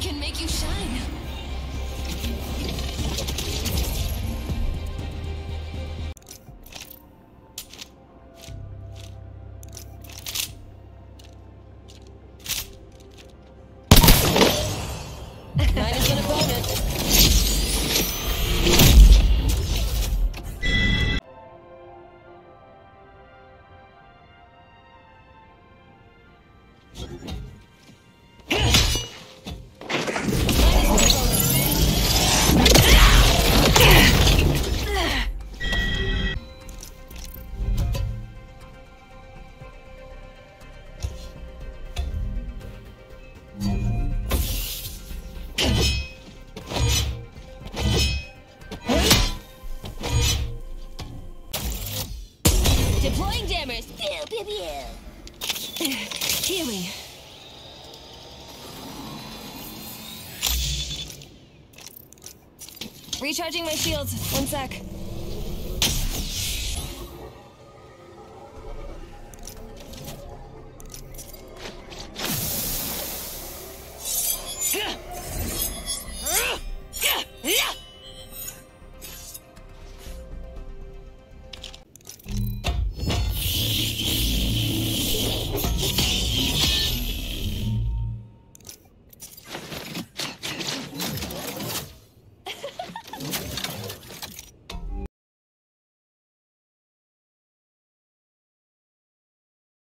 can make you shine. Mine is Deploying jammers. Pew, pew, pew. Healing. Recharging my shields. One sec.